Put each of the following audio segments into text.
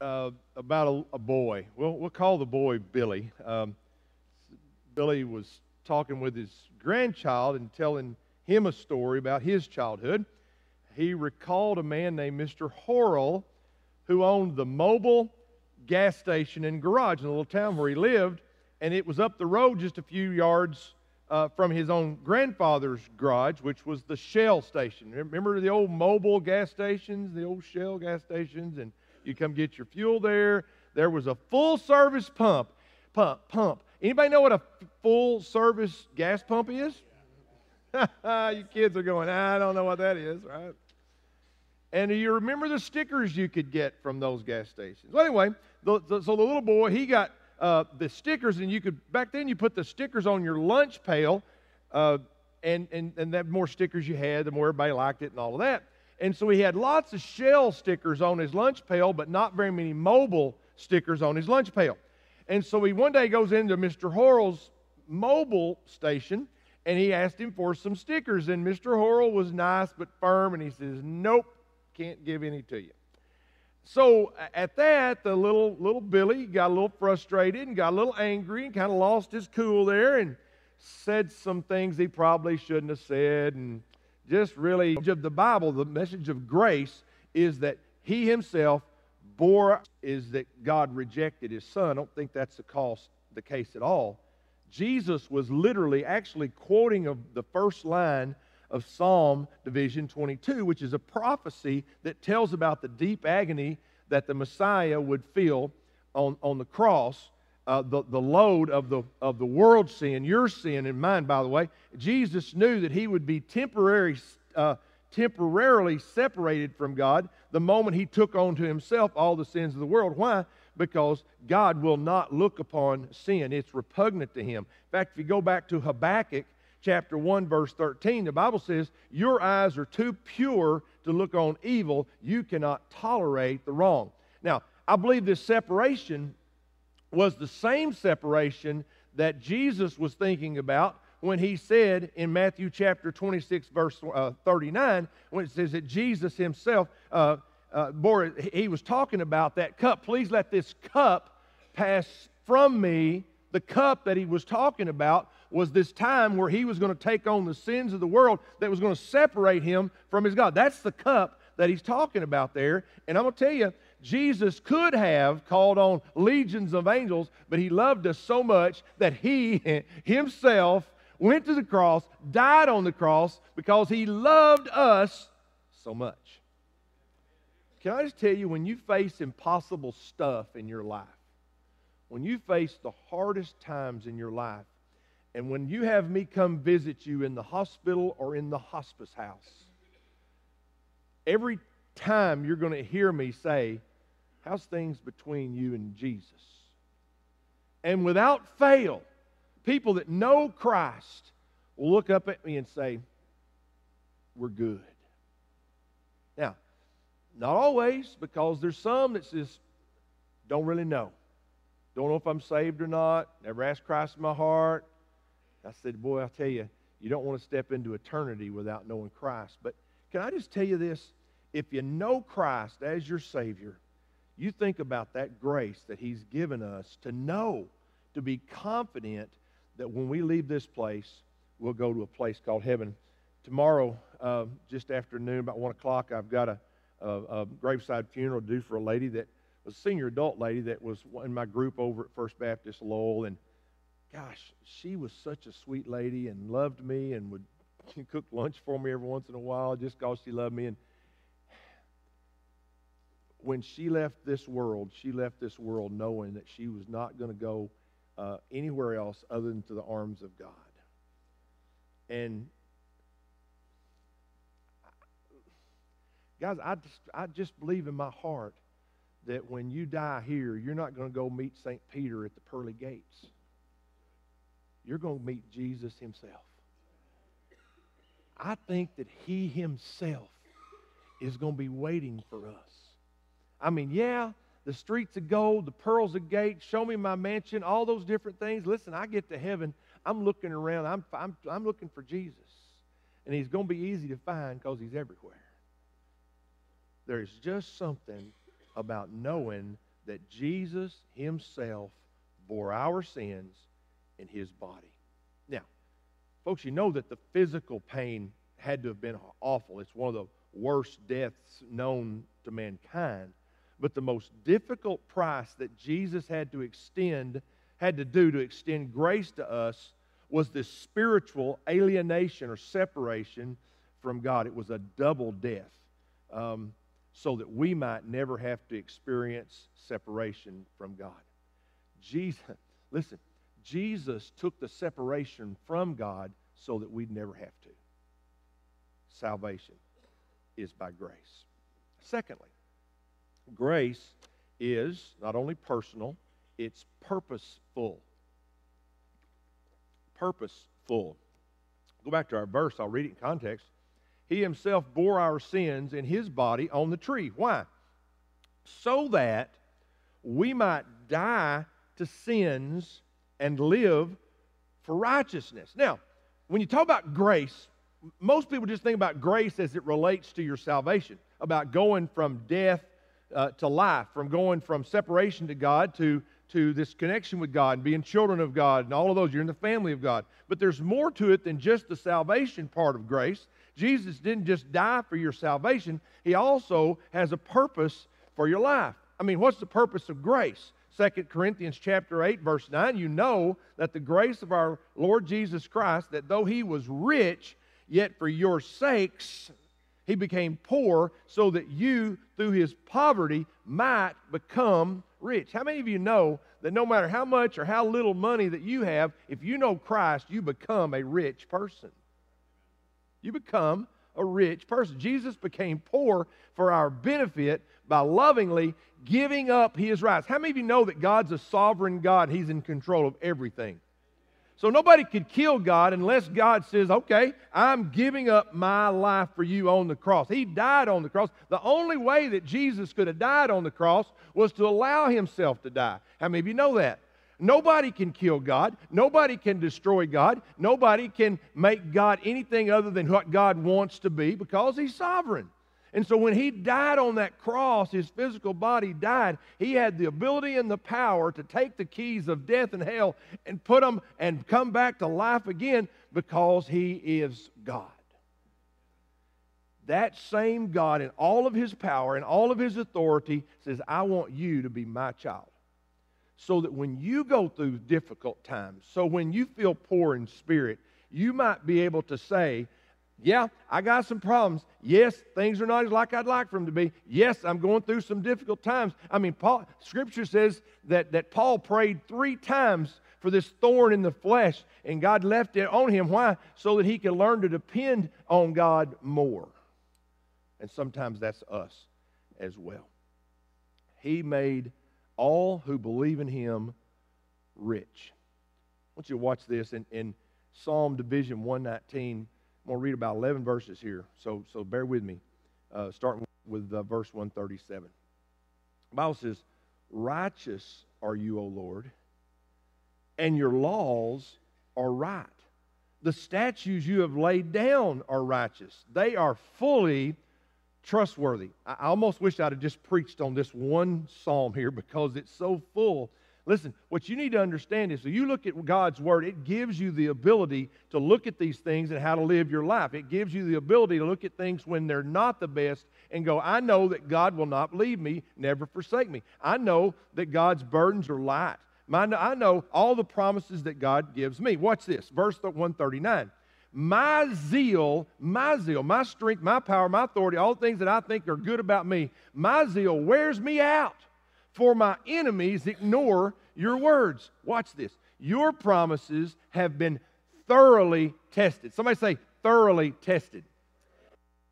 uh, about a, a, boy. We'll, we'll call the boy Billy. Um, Billy was talking with his grandchild and telling him a story about his childhood. He recalled a man named Mr. Horrell who owned the Mobil gas station and garage in the little town where he lived, and it was up the road just a few yards uh, from his own grandfather's garage, which was the Shell station. Remember the old Mobil gas stations, the old Shell gas stations, and you come get your fuel there. There was a full service pump, pump, pump. Anybody know what a full service gas pump is? you kids are going, I don't know what that is, right? And you remember the stickers you could get from those gas stations. Well, anyway, the, the, so the little boy, he got uh, the stickers, and you could, back then, you put the stickers on your lunch pail, uh, and, and, and the more stickers you had, the more everybody liked it and all of that. And so he had lots of shell stickers on his lunch pail, but not very many Mobil stickers on his lunch pail. And so he one day goes into Mr. Horrell's Mobil station and he asked him for some stickers. And Mr. Horrell was nice but firm, and he says, Nope, can't give any to you. So at that, the little little Billy got a little frustrated and got a little angry and kind of lost his cool there and said some things he probably shouldn't have said and just really of the Bible, the message of grace is that he himself bore is that God rejected his son. I don't think that's the cost the case at all. Jesus was literally actually quoting of the first line of Psalm Division 22, which is a prophecy that tells about the deep agony that the Messiah would feel on, on the cross, uh, the, the load of the, of the world's sin, your sin and mine, by the way. Jesus knew that he would be temporary, uh, temporarily separated from God the moment he took on to himself all the sins of the world. Why? Because God will not look upon sin. It's repugnant to him. In fact, if you go back to Habakkuk, chapter 1, verse 13, the Bible says, Your eyes are too pure to look on evil. You cannot tolerate the wrong. Now, I believe this separation was the same separation that Jesus was thinking about when he said in Matthew chapter 26, verse uh, 39, when it says that Jesus himself uh, uh, bore, he was talking about that cup. Please let this cup pass from me. The cup that he was talking about was this time where he was going to take on the sins of the world that was going to separate him from his God. That's the cup that he's talking about there. And I'm going to tell you, Jesus could have called on legions of angels, but he loved us so much that he himself went to the cross, died on the cross because he loved us so much. Can I just tell you, when you face impossible stuff in your life, when you face the hardest times in your life, and when you have me come visit you in the hospital or in the hospice house, every time you're going to hear me say, How's things between you and Jesus? And without fail, people that know Christ will look up at me and say, We're good. Now, not always, because there's some that just Don't really know. Don't know if I'm saved or not. Never asked Christ in my heart. I said, Boy, I'll tell you, you don't want to step into eternity without knowing Christ. But can I just tell you this? If you know Christ as your Savior, you think about that grace that He's given us to know, to be confident that when we leave this place, we'll go to a place called heaven. Tomorrow, uh, just after noon, about 1 o'clock, I've got a, a, a graveside funeral do for a lady that was a senior adult lady that was in my group over at First Baptist Lowell. And gosh, she was such a sweet lady and loved me and would cook lunch for me every once in a while just because she loved me. And when she left this world, she left this world knowing that she was not going to go uh, anywhere else other than to the arms of God. And guys, I just, I just believe in my heart that when you die here, you're not going to go meet St. Peter at the pearly gates. You're going to meet Jesus himself. I think that he himself is going to be waiting for us. I mean, yeah, the streets of gold, the pearls of gate, show me my mansion, all those different things. Listen, I get to heaven, I'm looking around, I'm, I'm, I'm looking for Jesus. And he's going to be easy to find because he's everywhere. There's just something about knowing that Jesus himself bore our sins in his body. Now, folks, you know that the physical pain had to have been awful. It's one of the worst deaths known to mankind. But the most difficult price that Jesus had to extend, had to do to extend grace to us, was this spiritual alienation or separation from God. It was a double death, um, so that we might never have to experience separation from God. Jesus, listen, Jesus took the separation from God so that we'd never have to. Salvation is by grace. Secondly, grace is not only personal, it's purposeful. Purposeful. Go back to our verse, I'll read it in context. He himself bore our sins in his body on the tree. Why? So that we might die to sins and live for righteousness. Now, when you talk about grace, most people just think about grace as it relates to your salvation, about going from death uh, to life, from going from separation to God to, to this connection with God and being children of God and all of those. You're in the family of God. But there's more to it than just the salvation part of grace. Jesus didn't just die for your salvation, He also has a purpose for your life. I mean, what's the purpose of grace? 2 Corinthians chapter 8 verse 9 you know that the grace of our Lord Jesus Christ that though he was rich yet for your sakes he became poor so that you through his poverty might become rich. How many of you know that no matter how much or how little money that you have if you know Christ you become a rich person. You become a rich person. Jesus became poor for our benefit by lovingly giving up his rights. How many of you know that God's a sovereign God? He's in control of everything. So nobody could kill God unless God says, okay, I'm giving up my life for you on the cross. He died on the cross. The only way that Jesus could have died on the cross was to allow himself to die. How many of you know that? Nobody can kill God. Nobody can destroy God. Nobody can make God anything other than what God wants to be because He's sovereign. And so when he died on that cross, his physical body died, he had the ability and the power to take the keys of death and hell and put them and come back to life again because he is God. That same God, in all of his power and all of his authority, says, I want you to be my child. So that when you go through difficult times, so when you feel poor in spirit, you might be able to say, yeah, I got some problems. Yes, things are not as like I'd like for them to be. Yes, I'm going through some difficult times. I mean, Paul, Scripture says that, that Paul prayed three times for this thorn in the flesh, and God left it on him. Why? So that he could learn to depend on God more. And sometimes that's us as well. He made all who believe in him rich. I want you to watch this in, in Psalm Division 119 I'm going to read about 11 verses here, so, so bear with me, uh, starting with uh, verse 137. The Bible says, Righteous are you, O Lord, and your laws are right. The statutes you have laid down are righteous. They are fully trustworthy. I almost wish I'd have just preached on this one psalm here because it's so full Listen, what you need to understand is so you look at God's Word, it gives you the ability to look at these things and how to live your life. It gives you the ability to look at things when they're not the best and go, I know that God will not leave me, never forsake me. I know that God's burdens are light. I know all the promises that God gives me. Watch this, verse 139 my zeal, my zeal, my strength, my power, my authority, all the things that I think are good about me, my zeal wears me out for my enemies ignore your words. Watch this. Your promises have been thoroughly tested. Somebody say, thoroughly tested.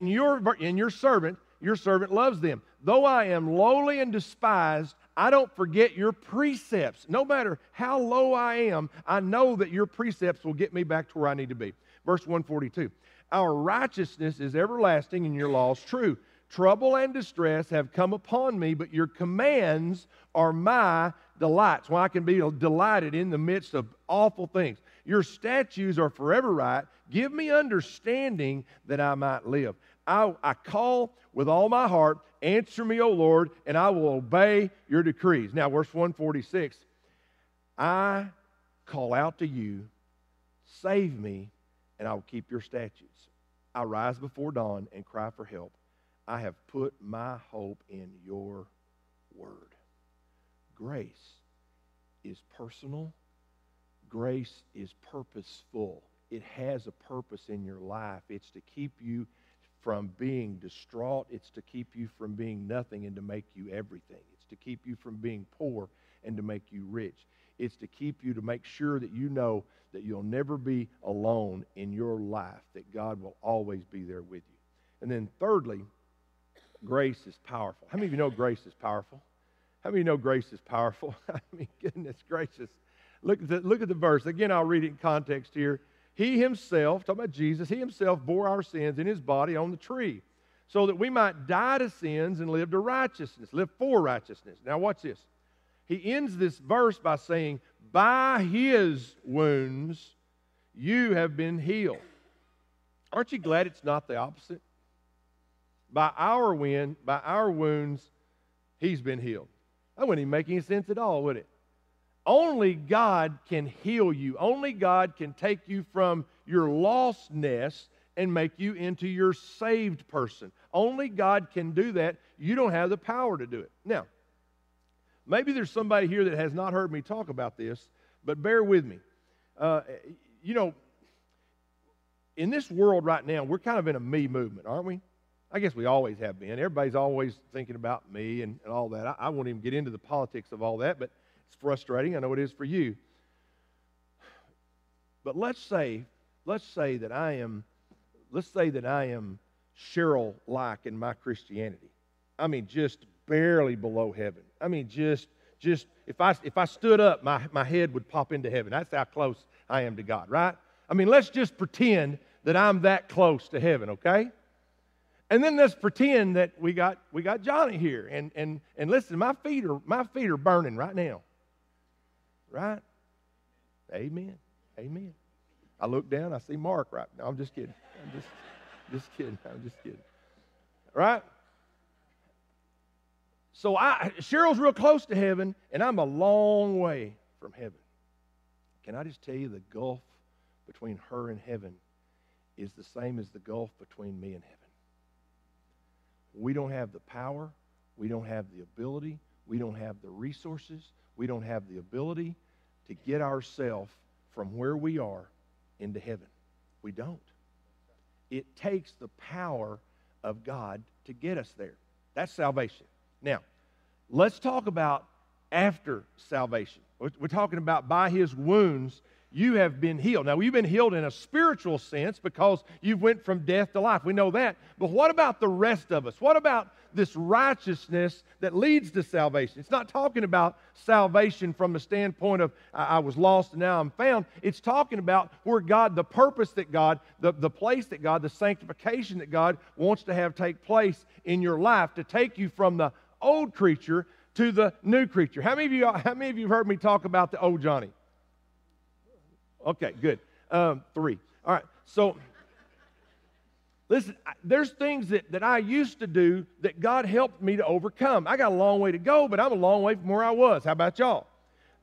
And your, and your servant, your servant loves them. Though I am lowly and despised, I don't forget your precepts. No matter how low I am, I know that your precepts will get me back to where I need to be. Verse 142 Our righteousness is everlasting, and your law is true. Trouble and distress have come upon me, but your commands are my delights. Well, I can be delighted in the midst of awful things. Your statutes are forever right. Give me understanding that I might live. I, I call with all my heart, answer me, O Lord, and I will obey your decrees. Now, verse 146 I call out to you, save me, and I will keep your statutes. I rise before dawn and cry for help. I have put my hope in your word. Grace is personal, grace is purposeful. It has a purpose in your life. It's to keep you from being distraught, it's to keep you from being nothing and to make you everything. It's to keep you from being poor and to make you rich. It's to keep you to make sure that you know that you'll never be alone in your life, that God will always be there with you. And then, thirdly, grace is powerful. How many of you know grace is powerful? How many of you know grace is powerful? I mean, goodness gracious. Look at, the, look at the verse. Again, I'll read it in context here. He himself, talking about Jesus, he himself bore our sins in his body on the tree so that we might die to sins and live to righteousness, live for righteousness. Now, watch this. He ends this verse by saying, By his wounds you have been healed. Aren't you glad it's not the opposite? By our win, by our wounds, he's been healed. That wouldn't even make any sense at all, would it? Only God can heal you. Only God can take you from your lostness and make you into your saved person. Only God can do that. You don't have the power to do it. Now, maybe there's somebody here that has not heard me talk about this, but bear with me. Uh, you know, in this world right now, we're kind of in a me movement, aren't we? I guess we always have been. Everybody's always thinking about me and, and all that. I, I won't even get into the politics of all that, but it's frustrating. I know it is for you. But let's say, let's say that I am, let's say that I am Cheryl like in my Christianity. I mean, just barely below heaven. I mean, just, just if I if I stood up, my, my head would pop into heaven. That's how close I am to God, right? I mean, let's just pretend that I'm that close to heaven, okay? And then let's pretend that we got we got Johnny here. And and and listen, my feet are my feet are burning right now. Right? Amen. Amen. I look down, I see Mark right now. I'm just kidding. I'm just, just kidding. I'm just kidding. Right? So I Cheryl's real close to heaven, and I'm a long way from heaven. Can I just tell you the gulf between her and heaven is the same as the gulf between me and heaven. We don't have the power, we don't have the ability, we don't have the resources, we don't have the ability to get ourselves from where we are into heaven. We don't. It takes the power of God to get us there. That's salvation. Now, let's talk about after salvation. We're talking about by his wounds you have been healed. Now, you've been healed in a spiritual sense because you've went from death to life. We know that. But what about the rest of us? What about this righteousness that leads to salvation? It's not talking about salvation from the standpoint of I was lost and now I'm found. It's talking about where God, the purpose that God, the, the place that God, the sanctification that God wants to have take place in your life to take you from the old creature to the new creature. How many of you, how many of you have heard me talk about the old Johnny? Okay, good. Um, three. All right. So, listen, there's things that, that I used to do that God helped me to overcome. I got a long way to go, but I'm a long way from where I was. How about y'all?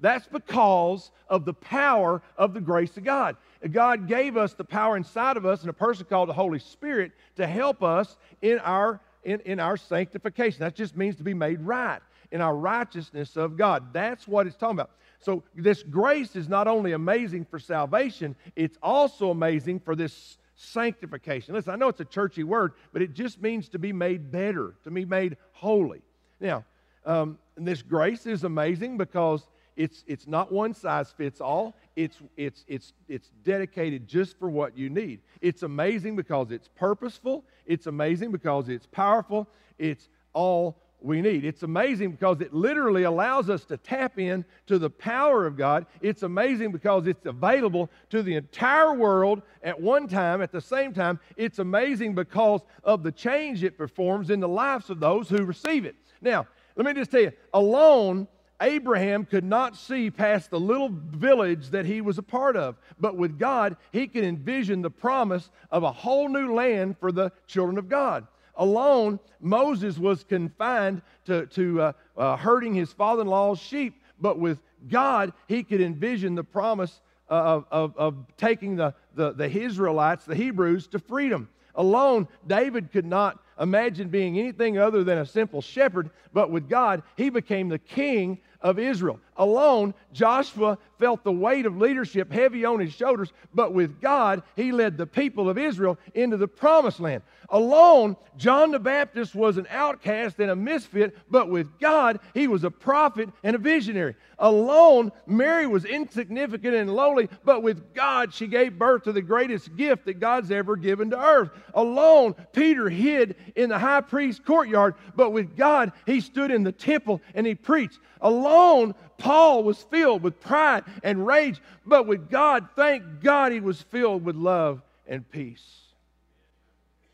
That's because of the power of the grace of God. God gave us the power inside of us and a person called the Holy Spirit to help us in our, in, in our sanctification. That just means to be made right in our righteousness of God. That's what it's talking about. So, this grace is not only amazing for salvation, it's also amazing for this sanctification. Listen, I know it's a churchy word, but it just means to be made better, to be made holy. Now, um, this grace is amazing because it's, it's not one size fits all. It's, it's, it's, it's dedicated just for what you need. It's amazing because it's purposeful. It's amazing because it's powerful. It's all we need. It's amazing because it literally allows us to tap in to the power of God. It's amazing because it's available to the entire world at one time, at the same time. It's amazing because of the change it performs in the lives of those who receive it. Now, let me just tell you, alone, Abraham could not see past the little village that he was a part of. But with God, he could envision the promise of a whole new land for the children of God. Alone, Moses was confined to, to uh, uh, herding his father in law's sheep. But with God, he could envision the promise of, of, of taking the, the, the Israelites, the Hebrews, to freedom. Alone, David could not imagine being anything other than a simple shepherd, but with God, he became the king of Israel. Alone, Joshua felt the weight of leadership heavy on his shoulders, but with God, he led the people of Israel into the promised land. Alone, John the Baptist was an outcast and a misfit, but with God, he was a prophet and a visionary. Alone, Mary was insignificant and lowly, but with God, she gave birth to the greatest gift that God's ever given to earth. Alone, Peter hid in the high priest's courtyard, but with God, he stood in the temple and he preached. Alone, Paul was filled with pride and rage, but with God, thank God, he was filled with love and peace.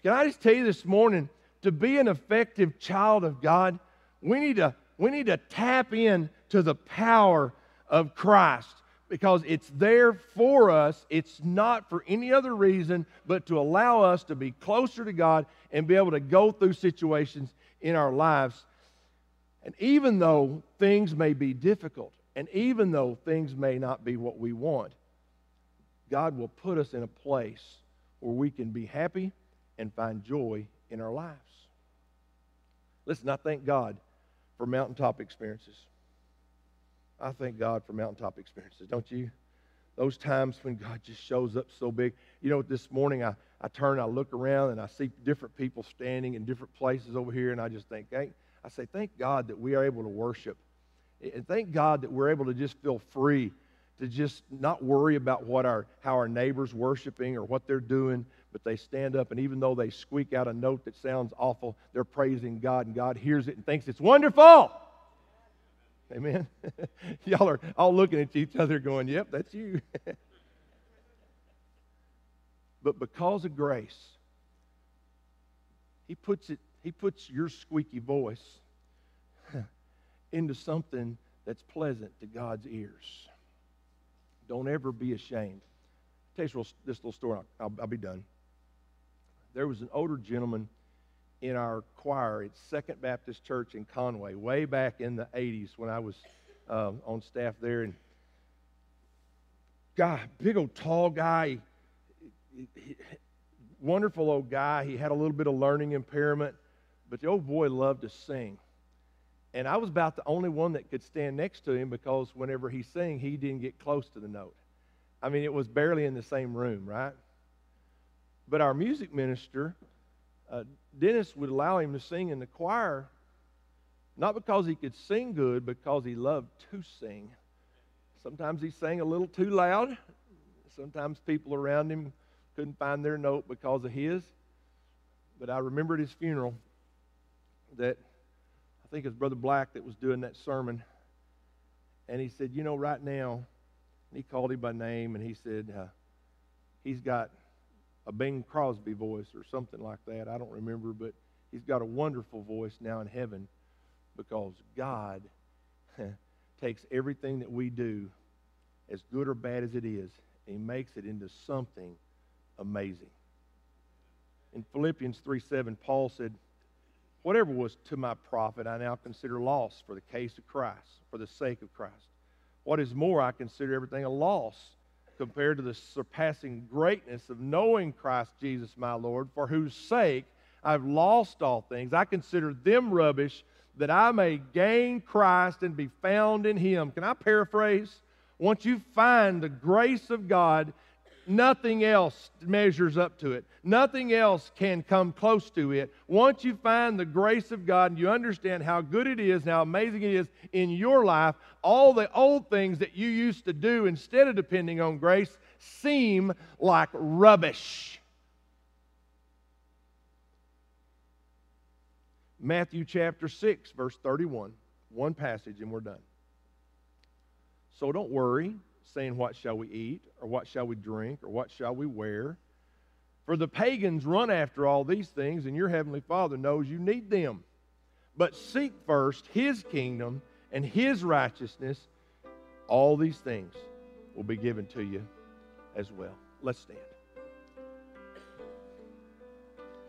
Can I just tell you this morning, to be an effective child of God, we need to, we need to tap in to the power of Christ because it's there for us. It's not for any other reason but to allow us to be closer to God and be able to go through situations in our lives and even though things may be difficult, and even though things may not be what we want, God will put us in a place where we can be happy and find joy in our lives. Listen, I thank God for mountaintop experiences. I thank God for mountaintop experiences, don't you? Those times when God just shows up so big. You know, this morning I, I turn, I look around, and I see different people standing in different places over here, and I just think, hey, I say, thank God that we are able to worship. And thank God that we're able to just feel free to just not worry about what our, how our neighbor's worshiping or what they're doing, but they stand up and even though they squeak out a note that sounds awful, they're praising God and God hears it and thinks it's wonderful. Amen. Y'all are all looking at each other going, yep, that's you. but because of grace, He puts it he puts your squeaky voice into something that's pleasant to God's ears. Don't ever be ashamed. I'll tell you this little story. I'll, I'll be done. There was an older gentleman in our choir at Second Baptist Church in Conway, way back in the 80s when I was uh, on staff there. And guy, big old tall guy, he, he, wonderful old guy. He had a little bit of learning impairment. But the old boy loved to sing. And I was about the only one that could stand next to him because whenever he sang, he didn't get close to the note. I mean, it was barely in the same room, right? But our music minister, uh, Dennis, would allow him to sing in the choir, not because he could sing good, because he loved to sing. Sometimes he sang a little too loud. Sometimes people around him couldn't find their note because of his. But I remember at his funeral, that think it was Brother Black that was doing that sermon. And he said, You know, right now, he called him by name and he said, uh, He's got a Bing Crosby voice or something like that. I don't remember, but he's got a wonderful voice now in heaven because God takes everything that we do, as good or bad as it is, and he makes it into something amazing. In Philippians 3 7, Paul said, Whatever was to my profit, I now consider loss for the case of Christ, for the sake of Christ. What is more, I consider everything a loss compared to the surpassing greatness of knowing Christ Jesus my Lord, for whose sake I've lost all things. I consider them rubbish that I may gain Christ and be found in him. Can I paraphrase? Once you find the grace of God nothing else measures up to it. Nothing else can come close to it. Once you find the grace of God and you understand how good it is how amazing it is in your life, all the old things that you used to do instead of depending on grace seem like rubbish. Matthew chapter 6, verse 31. One passage and we're done. So don't worry saying, What shall we eat? Or what shall we drink? Or what shall we wear? For the pagans run after all these things, and your heavenly Father knows you need them. But seek first his kingdom and his righteousness, all these things will be given to you as well. Let's stand.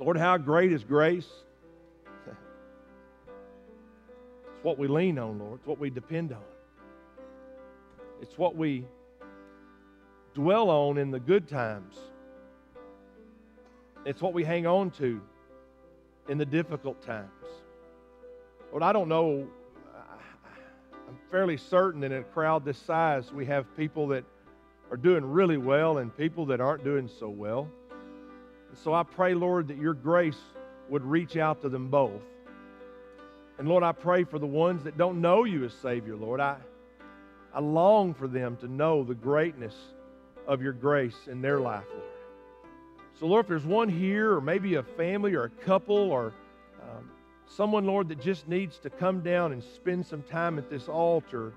Lord, how great is grace. It's what we lean on, Lord. It's what we depend on. It's what we dwell on in the good times. It's what we hang on to in the difficult times. Lord, I don't know. I'm fairly certain that in a crowd this size, we have people that are doing really well and people that aren't doing so well. And so I pray, Lord, that your grace would reach out to them both. And Lord, I pray for the ones that don't know you as Savior, Lord. I, I long for them to know the greatness of your grace in their life, Lord. So, Lord, if there's one here, or maybe a family or a couple, or um, someone, Lord, that just needs to come down and spend some time at this altar,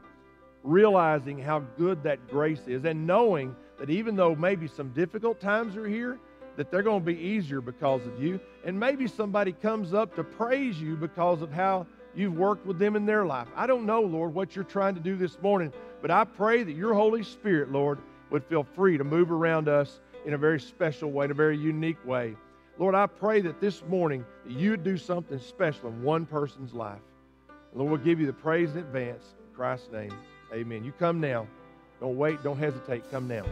realizing how good that grace is, and knowing that even though maybe some difficult times are here, that they're going to be easier because of you. And maybe somebody comes up to praise you because of how you've worked with them in their life. I don't know, Lord, what you're trying to do this morning, but I pray that your Holy Spirit, Lord, would feel free to move around us in a very special way, in a very unique way. Lord, I pray that this morning you would do something special in one person's life. Lord, we'll give you the praise in advance. In Christ's name, amen. You come now. Don't wait. Don't hesitate. Come now.